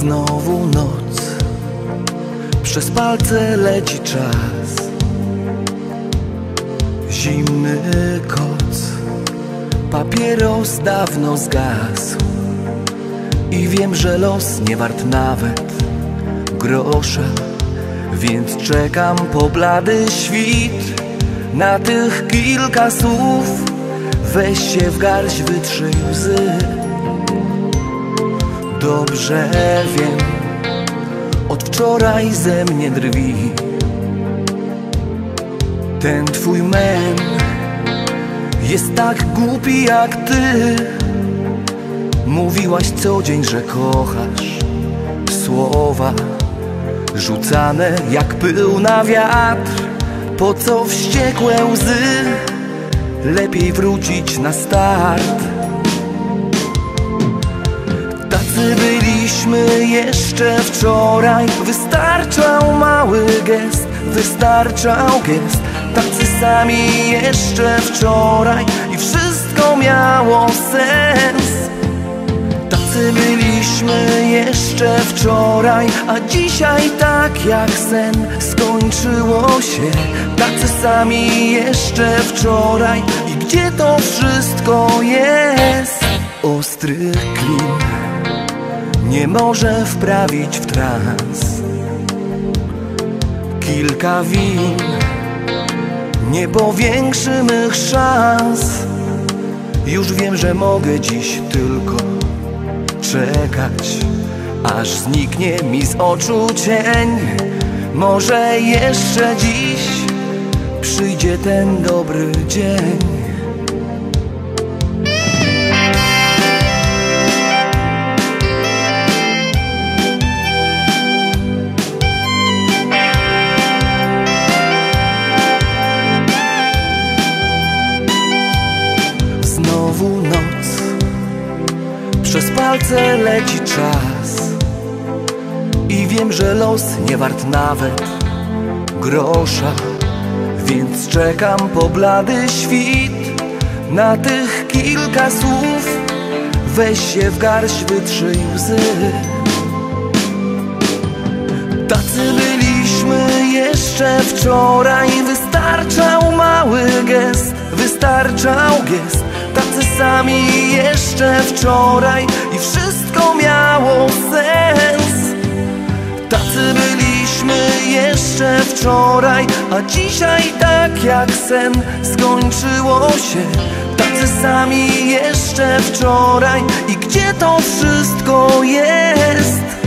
znowu noc. Przez palce leci czas. Zimny koc. Papieros dawno zgasł. I wiem, że los nie wart nawet grosza. Więc czekam po blady świt. Na tych kilka słów. Weź się w garść, wytrzyj łzy. Dobrze wiem. Od wczoraj ze mnie drwi. Ten twój men Jest tak głupi jak ty. Mówiłaś co dzień, że kochasz Słowa Rzucane jak pył na wiatr. Po co wściekłe łzy? Lepiej wrócić na start Tacy byliśmy jeszcze wczoraj. Wystarczał mały gest, wystarczał gest. Tacy sami jeszcze wczoraj I wszystko miało sens. Tacy byliśmy jeszcze wczoraj A dzisiaj tak jak sen skończyło się. Tacy sami jeszcze wczoraj I gdzie to wszystko jest? Ostry klin nie może wprawić w trans. Kilka win nie powiększy mych szans. Już wiem, że mogę dziś tylko czekać Aż zniknie mi z oczu cień. Może jeszcze dziś przyjdzie ten dobry dzień Palce leci czas. I wiem, że los nie wart nawet grosza Więc czekam po blady świt. Na tych kilka słów Weź się w garść, wytrzyj łzy. Tacy byliśmy jeszcze wczoraj Wystarczał mały gest, wystarczał gest sami jeszcze wczoraj I wszystko miało sens Tacy byliśmy jeszcze wczoraj A dzisiaj tak jak sen skończyło się Tacy sami jeszcze wczoraj I gdzie to wszystko jest?